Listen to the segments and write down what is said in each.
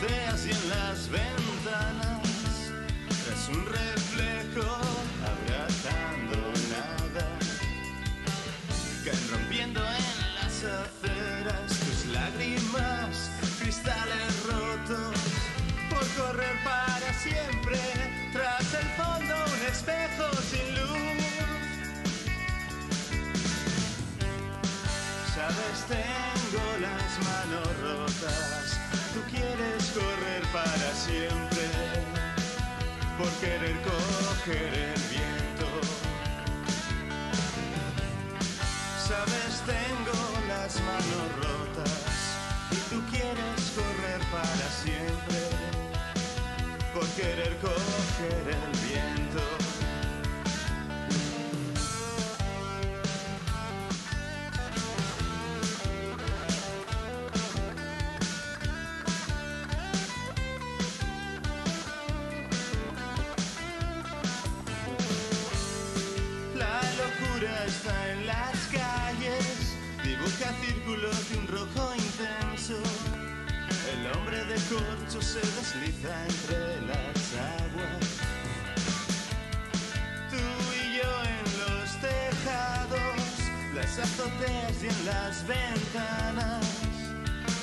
azoteas y en las ventanas, tras un reflejo abrazando nada, caen rompiendo en las aceras tus lágrimas, cristales rotos, por correr para siempre, tras el fondo un espejo sin luz. Sabes, tengo las manos rotas. Tú quieres correr para siempre por querer coger el viento. Sabes, tengo las manos rotas y tú quieres correr para siempre por querer coger el viento. Dibuja círculos de un rojo intenso. El hombre de corcho se desliza entre las aguas. Tú y yo en los tejados, las azoteas y en las ventanas,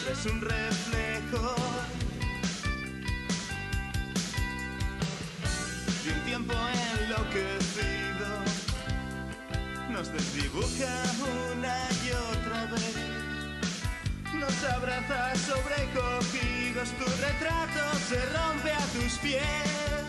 tras un reflejo de un tiempo enloquecido nos desdibuja una Nos abraza sobrecogidos, tu retrato se rompe a tus pies.